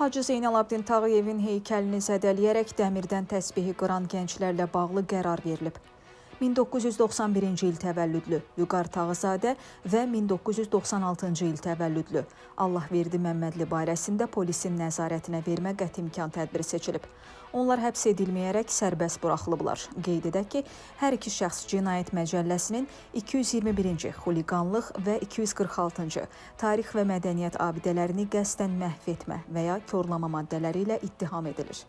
Hacı Zeynalabdin Tağıyevin heykəlini zədələyərək dəmirdən təsbihi qıran gənclərlə bağlı qərar verilib. 1991-ci il təvəllüdlü Vüqar Tağızadə və 1996-cı il təvəllüdlü Allahverdi Məmmədli barəsində polisin nəzarətinə vermə qətimkan tədbiri seçilib. Onlar həbs edilməyərək sərbəst buraxılıblar. Qeyd edək ki, hər iki şəxs Cinayət Məcəlləsinin 221-ci xuliqanlıq və 246-cı tarix və mədəniyyət abidələrini qəsdən məhv etmə və ya korlama maddələri ilə ittiham edilir.